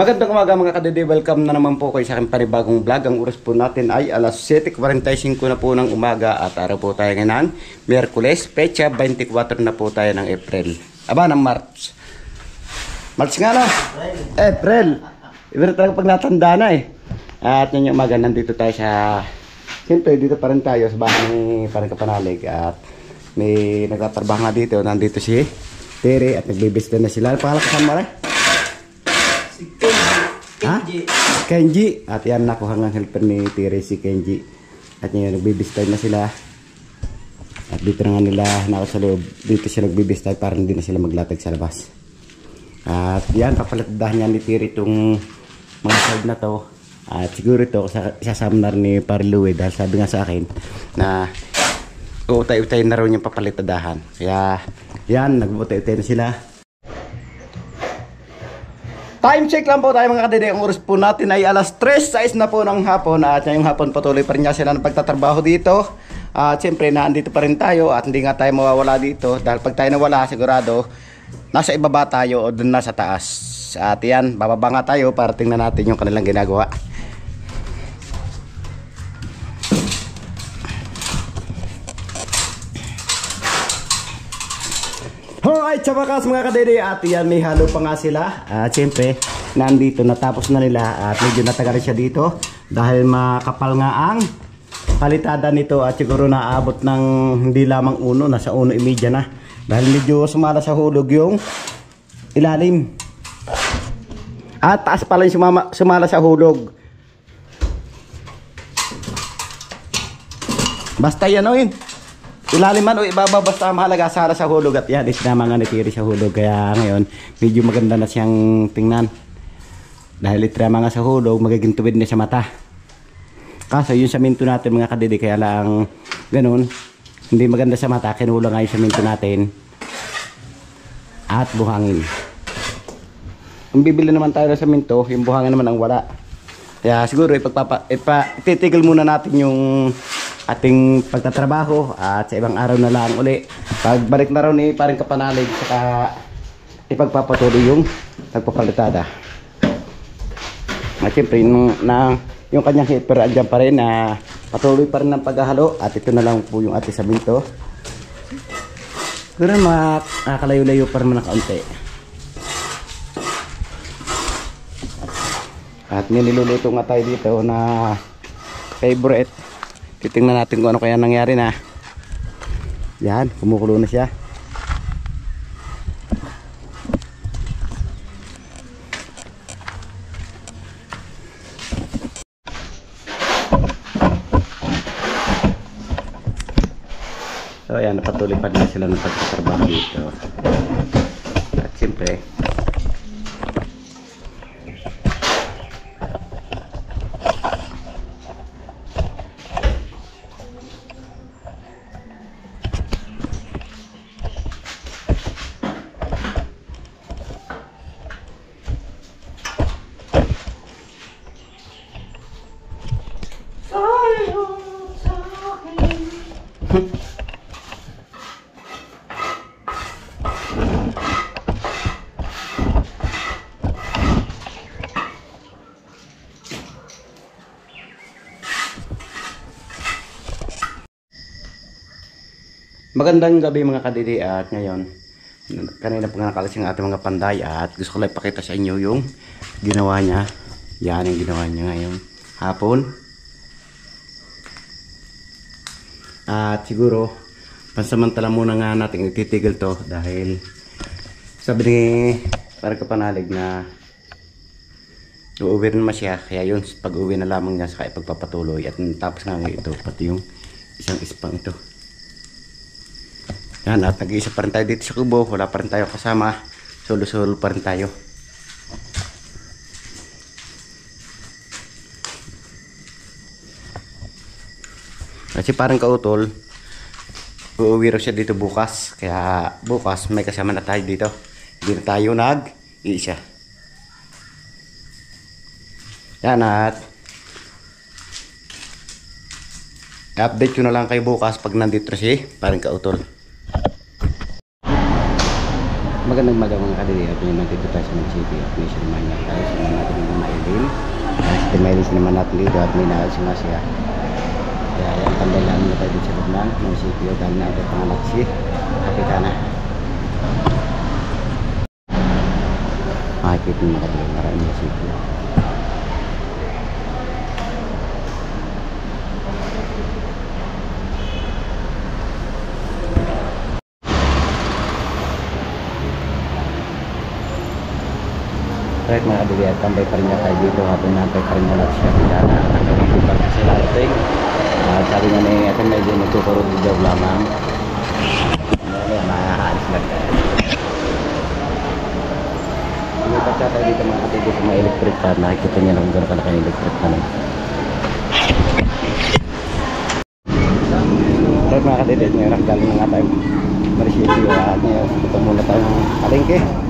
Magandang umaga mga kadede, welcome na naman po kayo sa aking panibagong vlog. Ang oras po natin ay alas 7.45 na po ng umaga at araw po tayo ngayon, Miyerkules, pecha 24 na po tayo ng April. Aba, ng March. March nga no? April. Na talaga pag natanda na eh. At yun yung umaga, nandito tayo sa... Siyempre, dito pa rin tayo sa bahay ni Parang Kapanalig at may nagtatrabaho nga dito. Nandito si Tere at nagbibis na sila. Pangalan kasama rin? Kenji. Ha? Kenji. At yan, nakuha ng helper ni Tire si Kenji. At ngayon, nagbibistay na sila. At dito na nga nila na sa loob. Dito siya nagbibistay para hindi na sila maglatag sa labas. At yan, papalatadahan niya ni Tire itong mga side na to. At siguro ito, sa- isasama na rin ni Parluwe dahil sabi nga sa akin na uutay-utay na raw niyang papalitadahan. Kaya yan, nag-utay-utay na sila. Time check lang po tayo mga kadede. Ang oras po natin ay alas 3.06 na po ng hapon. At ngayong hapon patuloy pa rin niya sila ng pagtatrabaho dito. At siyempre, naandito pa rin tayo at hindi nga tayo mawawala dito. Dahil pag tayo nawala, sigurado, nasa ibaba tayo o dun nasa taas. At yan, bababa nga tayo para tingnan natin yung kanilang ginagawa. Alright, sa wakas mga kadede at yan may halo pa nga sila. At siyempre nandito natapos na nila at medyo natagal siya dito dahil makapal nga ang palitada nito at siguro naabot ng hindi lamang uno nasa uno imedya na. Dahil medyo sumala sa hulog yung ilalim. At taas pala yung sumama, sumala sa hulog. Basta yan o yun Ilalim man o ibaba basta mahalaga sara sa hulog at yan isnama nga ni Tiri sa hulog. Kaya ngayon medyo maganda na siyang tingnan. Dahil itrama nga sa hulog magiging tuwid na sa mata. Kaso yung saminto natin mga kadidi kaya lang ganun. Hindi maganda sa mata kinula nga yung saminto natin. At buhangin. Kung bibili naman tayo ng saminto yung buhangin naman ang wala. Kaya siguro ipagpapa, ipa, titigil muna natin yung ating pagtatrabaho at sa ibang araw na lang uli. Pagbalik na raw ni paring kapanalig saka ipagpapatuloy yung pagpapalitada. At syempre, nung, na, yung kanyang helper andyan pa rin na patuloy pa rin ng paghahalo at ito na lang po yung ating saminto. Pero makakalayo-layo pa rin na kaunti. At niluluto nga tayo dito na favorite. Titingnan natin kung ano kaya nangyari na. Yan, kumukulo na siya. So ayan, napatuloy pa din sila ng pagtatrabaho dito. At siyempre, Magandang gabi mga kadidi at ngayon kanina nga nakalas yung ating mga panday at gusto ko lang ipakita sa inyo yung ginawa niya. Yan yung ginawa niya ngayong hapon. At siguro pansamantala muna nga natin ititigil to dahil sabi ni parang kapanalig na uuwi naman siya kaya yun pag uwi na lamang niya sa ipagpapatuloy at tapos nga ngayon ito pati yung isang ispang ito yan, at nag-iisa pa rin tayo dito sa kubo. Wala pa rin tayo kasama. Solo-solo pa rin tayo. Kasi parang kautol, uuwi raw siya dito bukas. Kaya bukas may kasama na tayo dito. Hindi na tayo nag-iisa. Yan at update ko na lang kayo bukas pag nandito si parang kautol. Magandang maga mga kadili at ngayon nandito tayo sa City at may sinamahan niya tayo mga natin ng Maylin. At si Maylin naman natin dito at may naasin nga siya. Kaya yan, tambay lang muna tayo dito sa ng munisipyo dahil natin pangalat si Kapitana. Makikita mga kadili, maraming munisipyo. Right mga kabili at tambay pa rin nga tayo dito habang nantay pa rin nga natin siya at ang gawin pa rin sa larating. At sabi nga ni Ate medyo nagtuturog daw lamang. Ano yan, makakaalis lang tayo. Lumipat siya tayo dito mga kapatid sa mga electric fan. Nakikita niya lang kung gano'n kalaki yung electric fan. eh. Mga kapatid, ngayon nakagaling na nga tayo Marisipio at ngayon ito muna tayo ng.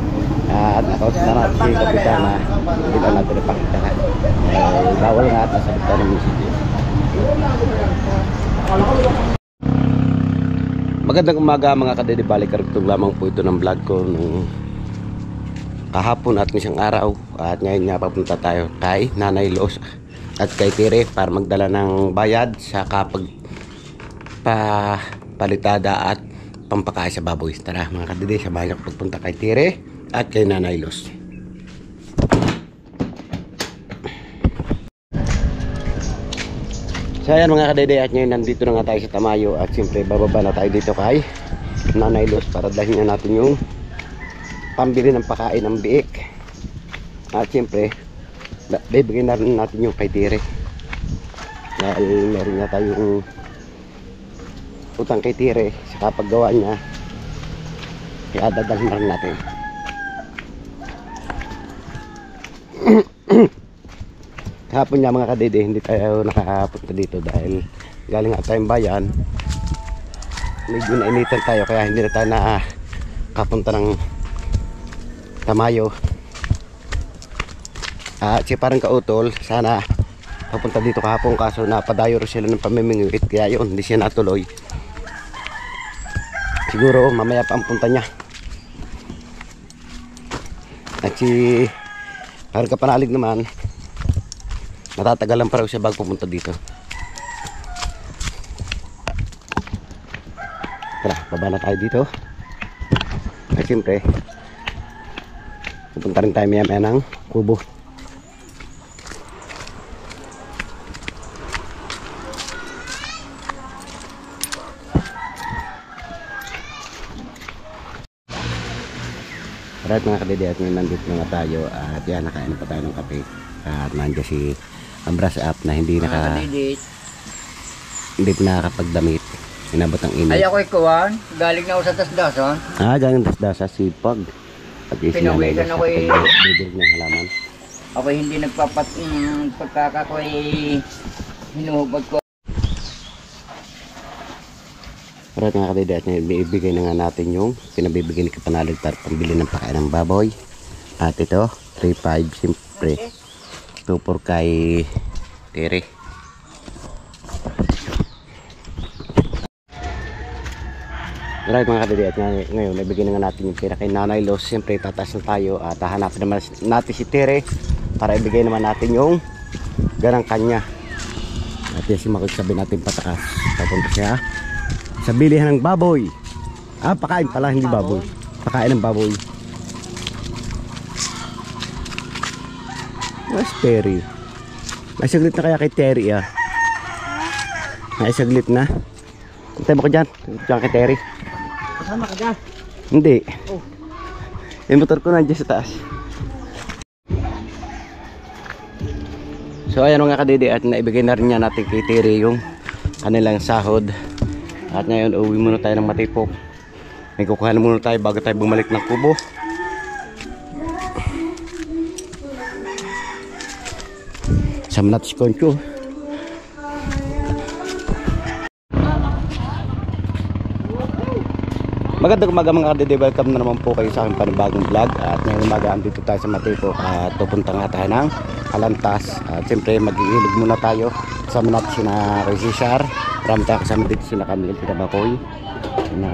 At nakausap na natin si Kapitana. Hindi lang natin ipakita. Eh, bawal nga at nasa bita ng munisipyo. Magandang umaga mga kadede balik karugtog lamang po ito ng vlog ko nung kahapon at isang araw at ngayon nga papunta tayo kay Nanay Los at kay Tire para magdala ng bayad sa kapag pa palitada at pampakain sa baboy. Tara mga kadede sabay niyo pagpunta kay Tire at kay Nanay Los. So ayan mga kadede at ngayon nandito na nga tayo sa Tamayo at siyempre bababa na tayo dito kay Nanay Los para dalhin na natin yung pambili ng pakain ng biik. At siyempre bibigyan na rin natin yung kay Tire. Dahil meron na tayong utang kay Tire sa kapaggawa niya. Kaya dadalhin na rin natin. Kahapon nga mga kadede, hindi tayo nakapunta dito dahil galing nga tayong bayan. Medyo nainitan tayo kaya hindi na tayo nakapunta ng Tamayo. At si parang kautol, sana papunta dito kahapon kaso napadayo rin sila ng pamimingwit kaya yun, hindi siya natuloy. Siguro mamaya pa ang punta niya. At si Harga Panalig naman, Natatagalan pa raw siya bago pumunta dito. Tara, baba na tayo dito. At siyempre, pupunta rin tayo maya maya ng kubo. Alright mga kadede at ngayon nandito na nga tayo at yan nakain na pa tayo ng kape at nandiyan si Ambras up na hindi naka hindi pa nakakapagdamit inabot ang init Ay ako'y kuwan. Galing na ako sa tasdasan. ah ganun dasda sa sipag at Pinawilan ako eh. bibig ng halaman Ako'y hindi nagpapat... Mm, pagkakako'y hinuhubad ko. Alright mga kadede at bibigay na nga natin yung pinabibigay ni Kapanalig para pambili ng pakain ng baboy. At ito 3.5 siyempre 2 for kay Tere Alright mga kadede at ngay- ngayon nabigyan na nga natin yung pera kay Nanay Los siyempre tataas na tayo at hahanapin naman natin si Tere para ibigay naman natin yung ganang kanya. At yung si makiksabi natin pataas papunta siya sa bilihan ng baboy. Ah, pakain pala, hindi baboy. Pakain ng baboy. Mas Terry. May saglit na kaya kay Terry ah. May saglit na. Antay mo ko dyan. Diyan kay Terry. Kasama ka dyan. Hindi. Oh. Yung motor ko nandiyan sa taas. So ayan mga kadede at naibigay na rin niya natin kay Terry yung kanilang sahod. At ngayon uwi muna tayo ng matipok. May kukuha na muna tayo bago tayo bumalik ng kubo. Sama natin si Concho. Magandang umaga mga kadede, welcome na naman po kayo sa aking panibagong vlog. At ngayong umaga andito tayo sa Matipok at pupunta nga tayo ng Kalantas At siyempre mag-iilog muna tayo. Kasama natin si na Roy Cesar Marami tayo kasama dito si na Camille Pinabakoy Si na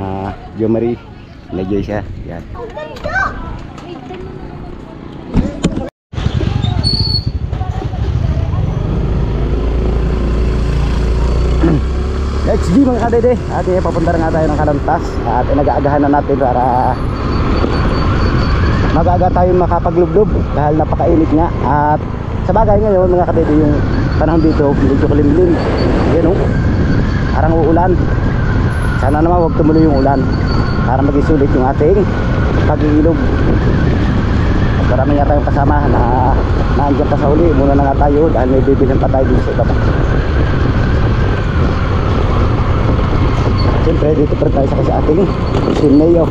Jo Marie Medyo siya. Yan. Go mga kadede. At eh, papunta na nga tayo ng Kalantas. At eh, nag-aagahan na natin para magaga tayo makapaglublob dahil napakainit nga. At sa bagay ngayon mga kadede yung panahon dito medyo kalimlim. Yan oh. Parang uulan. Sana naman huwag tumuloy yung ulan para maging sulit yung ating pag-iilog. At marami nga tayong kasama na naandyan pa sa uli. Muna na nga tayo dahil may bibilhan pa tayo dito sa ibaba. Siyempre, dito pa tayo sa kasi ating Sineo.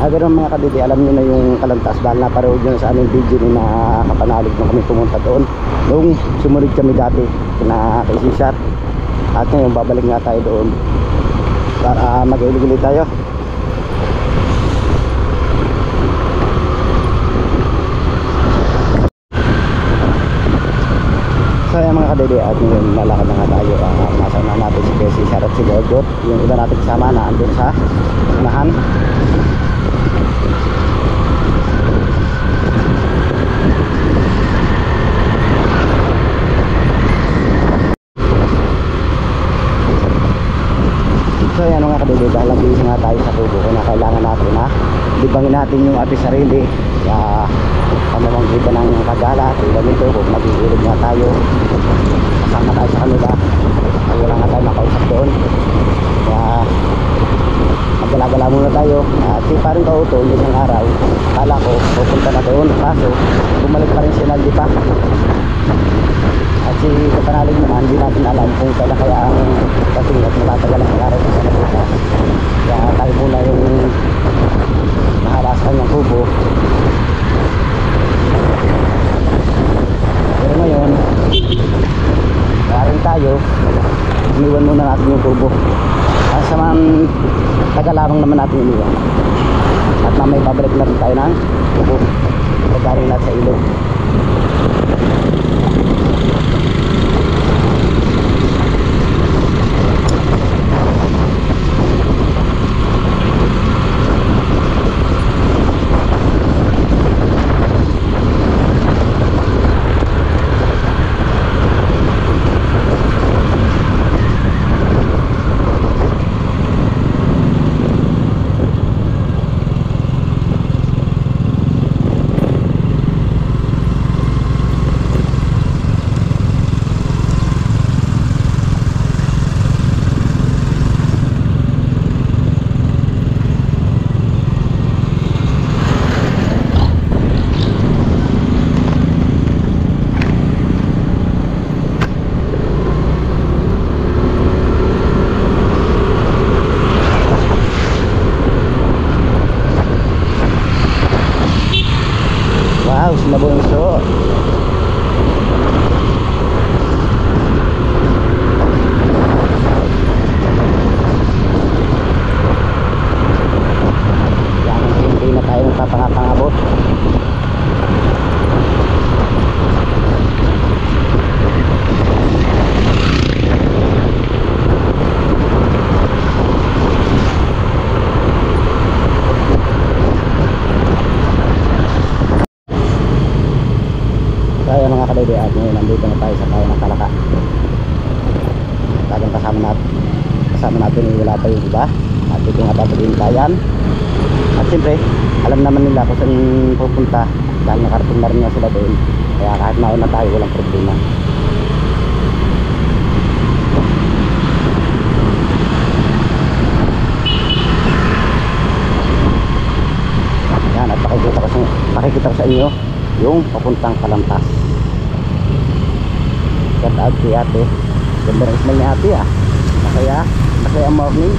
Ah, ganun mga kadidi, alam nyo na yung kalantas dahil naparood nyo na sa aming video nung nakapanalig nung kami pumunta doon. Nung sumunod kami dati na kay Cesar. At ngayon babalik nga tayo doon para mag-ilig tayo. So yan mga kadede at ngayon lalakad na nga tayo uh, nasa na natin si Cesar at si Gordot yung iba natin kasama na andun sa unahan So kabebe, dahil nag nga tayo sa tubo. Kaya kailangan natin na libangin natin yung ating sarili. Kaya pamamanggitan ng kagala tulad nito kung mag-iilog nga tayo. Kasama tayo sa kanila. Ay wala nga tayo makausap doon. Kaya maggalagala muna tayo. At si parang kauto yung isang araw kala ko pupunta na doon. Kaso bumalik pa rin si Naldi pa at si Kapanalig naman, hindi natin alam kung kailan kaya ang dating at matatagal ang araw sa nabukas. Kaya tayo muna yung naharas kanyang kubo. Pero ngayon, karin tayo, iniwan muna natin yung kubo. At sa man, taga lamang naman natin iniwan. At mamay pabalik na rin tayo ng kubo. Pagkarin natin sa ilog. Siyempre alam naman nila kung saan pupunta. Dahil nakarating na rin nga sila doon. Kaya kahit mauna tayo walang problema. Yan at pakikita ko sa, pakikita ko sa inyo yung papuntang Kalamtas shout out kay ate. Ganda ng smile ni ate ah. Masaya. Masaya morning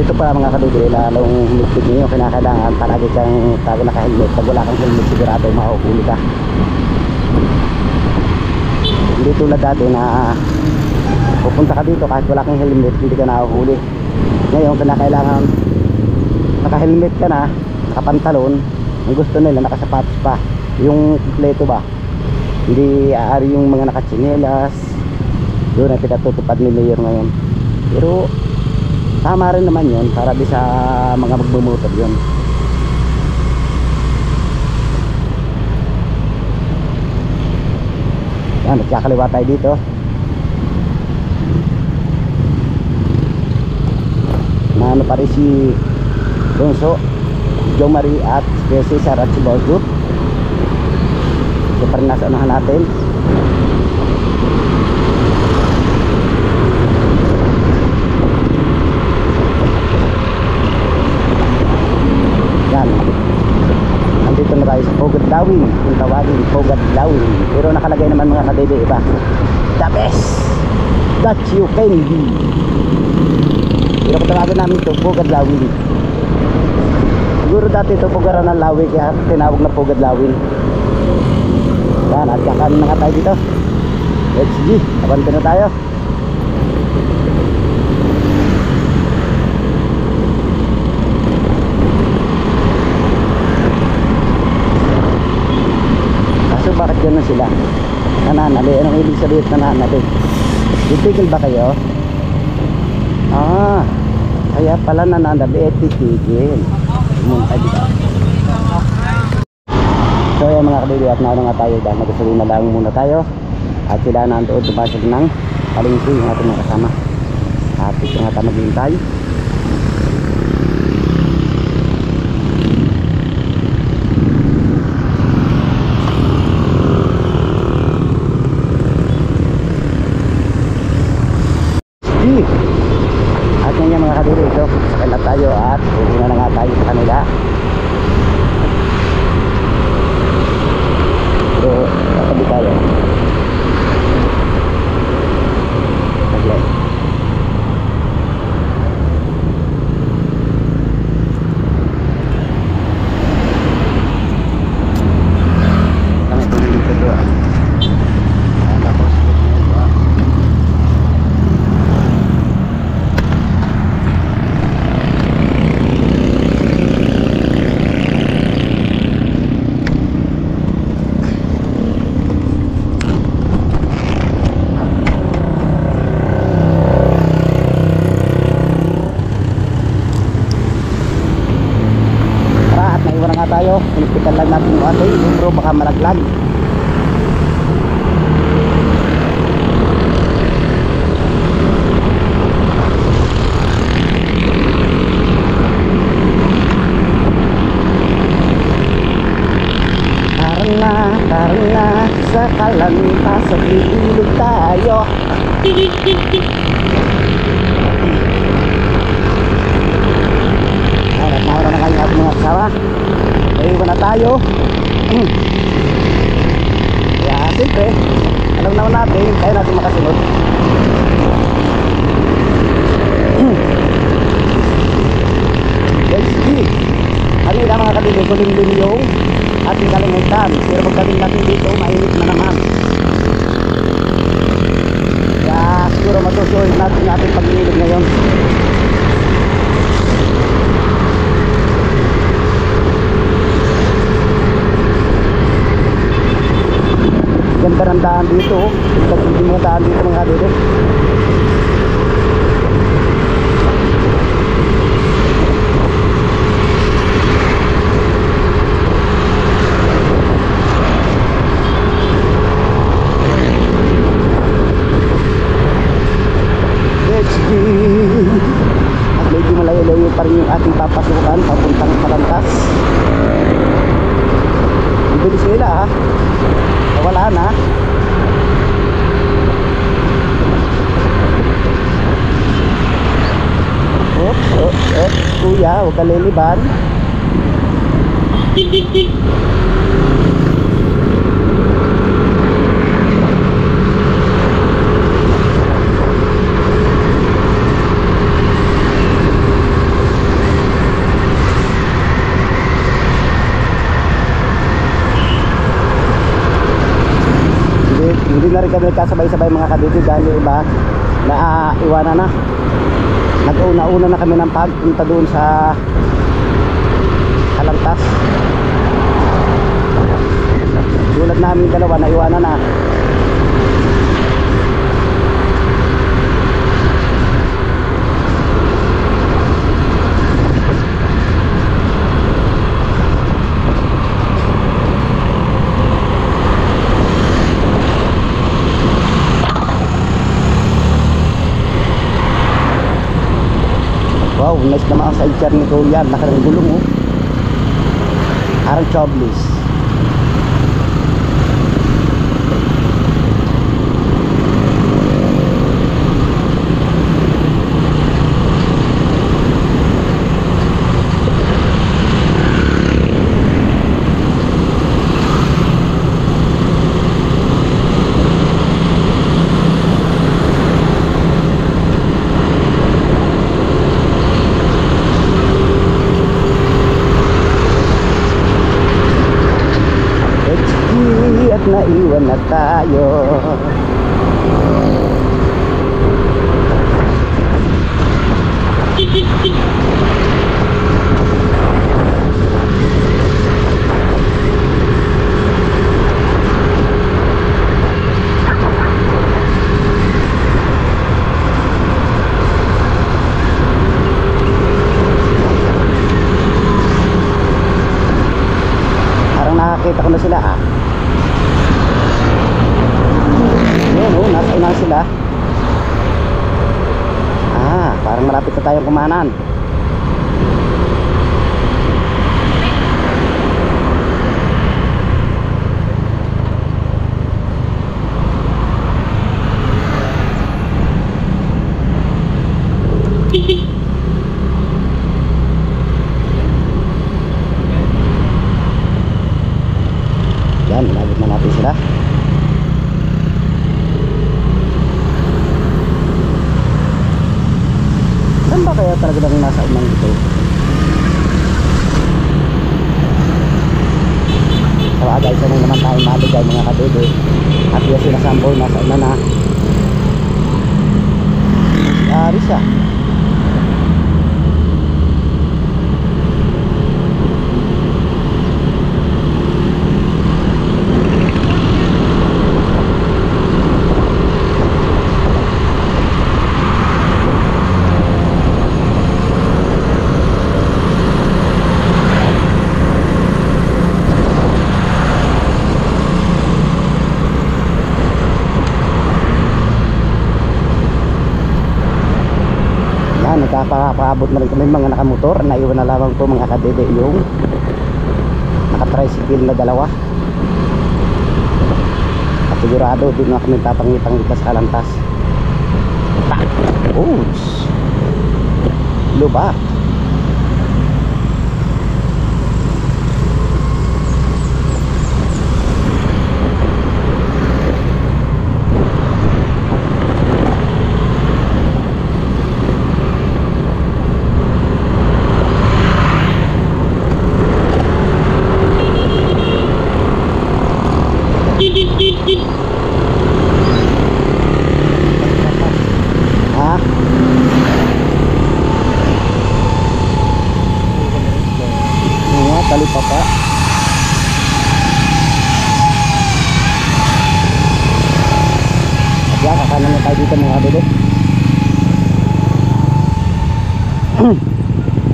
dito pa mga kadudre, lalong humigpit ninyo, kinakailangan palagi kang tago naka-helmet. Pag wala kang helmet, sigurado mahuhuli ka. Hindi tulad dati na pupunta ka dito kahit wala kang helmet, hindi ka nahuhuli. Ngayon, kinakailangan naka-helmet ka na, nakapantalon, ang gusto nila nakasapatos pa. Yung kompleto ba? Hindi aari yung mga nakatsinelas. Yun ang pinatutupad ni Mayor ngayon. Pero tama rin naman yun para di sa mga magmumotor yun. Yan, nagkakaliwa tayo dito. Na ano pa rin si Donso, Joe Marie at si Cesar at si. So parang nasa unahan natin. Yan. Nandito na tayo sa Pogad Lawin. Kung tawagin, Pogad Lawin. Pero nakalagay naman mga kadede iba. The best that you can be. Pero kung tawagin namin ito, Pogad Lawin. Siguro dati ito Pugaran ng Lawi kaya tinawag na Pogad Lawin. Yan, at kakanin na nga tayo dito. Let's go. Abante na tayo. Kaso bakit gano'n sila? Nananali. Anong ibig sabihin nananali? Titigil ba kayo? Ah, kaya pala nananali. Eh, titigil. Pumunta dito. So yung mga kabili at naano nga tayo dahil magsasabi na lang muna tayo at sila nandoon tumasok ng palingki yung ating mga kasama at ito nga tayo makasunod. Let's see. Kanina mga kabili, kulimlim yung ating kalimutan. Pero pagdating natin dito, mainit na naman. Kaya siguro matusuhin natin yung ating paglilid ngayon. Ganda ng daan dito. oh. Taliban? Hindi, hindi na rin kami kasabay-sabay mga kadito dahil iba na uh, iwanan na. Nag-una-una na kami ng pagpunta doon sa Kalangtas. Tulad namin dalawa na iwanan na. Wow, nice naman ang sidecar ni Kuya. Laki oh. Parang jobless. Naiwan na tayo. kemanan Yan, nagkakapaabot na rin kami mga nakamotor. Naiwan na lamang po mga kadede yung nakatricycle na dalawa. At sigurado, di na kami papangitang itas kalantas. Oops! Lubak! Ha? Oo nga, talipa pa. At yan, kakanan na tayo dito mga bebe.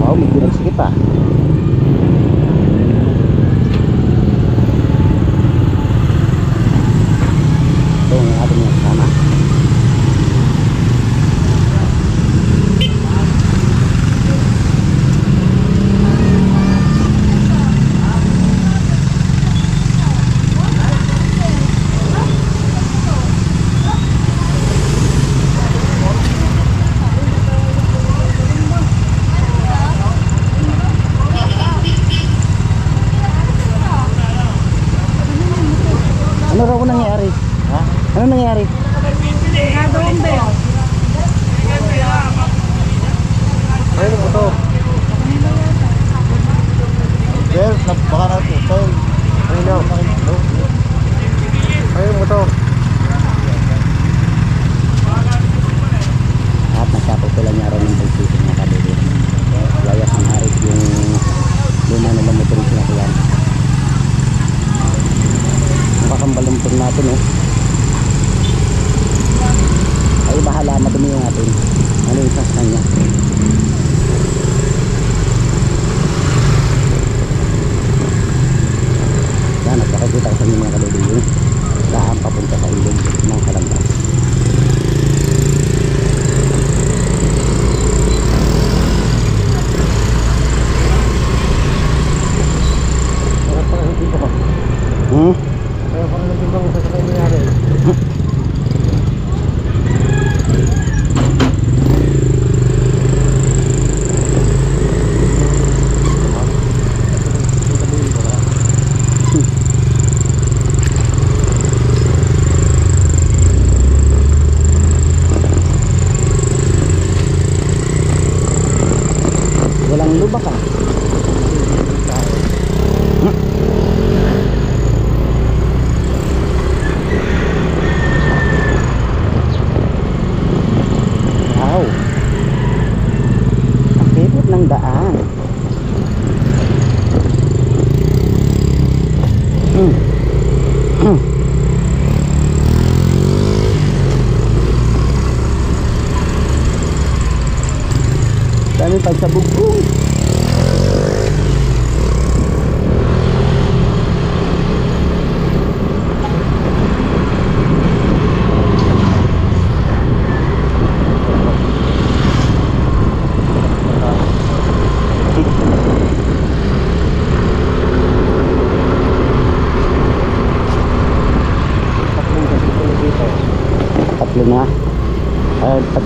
wow, may pinagsikip ah. Ito ang ating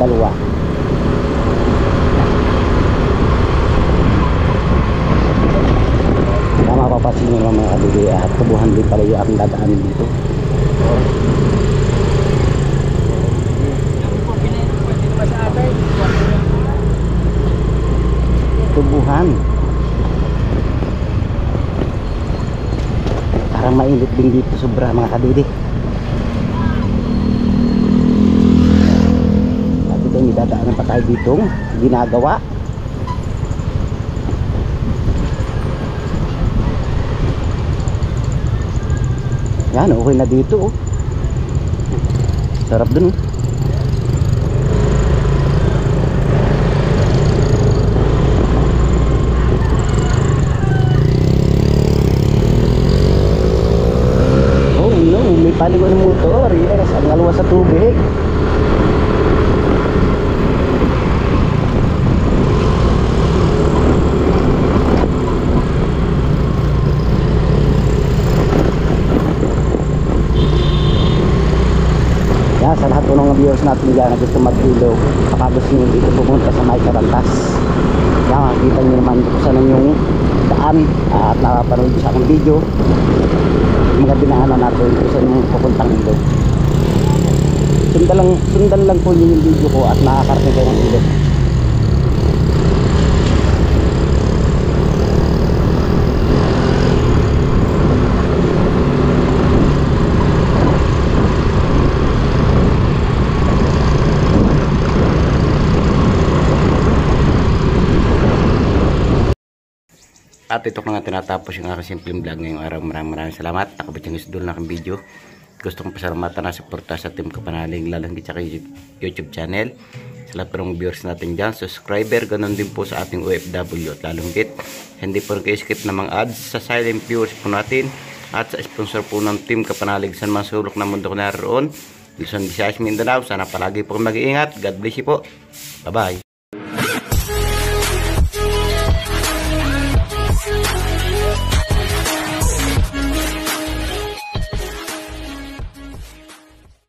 Padalwa. Tama papasin nyo lang mga kabili at tubuhan din pala yung aking dadaanin dito. Tubuhan. Parang mainit din dito sobra mga kabili. Dadaanan pa tayo dito. Ginagawa. Yan, okay na dito. Oh. Sarap dun. Oh no, may paligo ng motor. Yes, ang alwa sa tubig. Yan, sa lahat po ng mga viewers natin dyan na gusto mag-ilog, gusto nyo dito pumunta sa May Carantas. Yan, makikita nyo naman kung saan yung daan at nakapanood sa aking video. Mga dinaanan natin kung saan yung pupuntang ilog. Sundan lang, sundan lang po nyo yung video ko at nakakarating kayo ng ilog. At ito ko nga tinatapos yung aking simpleng vlog ngayong araw. Maraming maraming salamat. Nakabit yung isdol na aking video. Gusto kong pasalamatan na suporta sa Team Kapanaling Lalanggit sa YouTube channel. Sa lahat ng viewers natin dyan, subscriber, ganun din po sa ating OFW at Lalanggit. Hindi po rin kayo skip ng mga ads sa silent viewers po natin at sa sponsor po ng Team Kapanalig San Mansulok na mundo ko naroon. Luzon, Visayas, Mindanao. Sana palagi po mag-iingat. God bless you po. Bye-bye.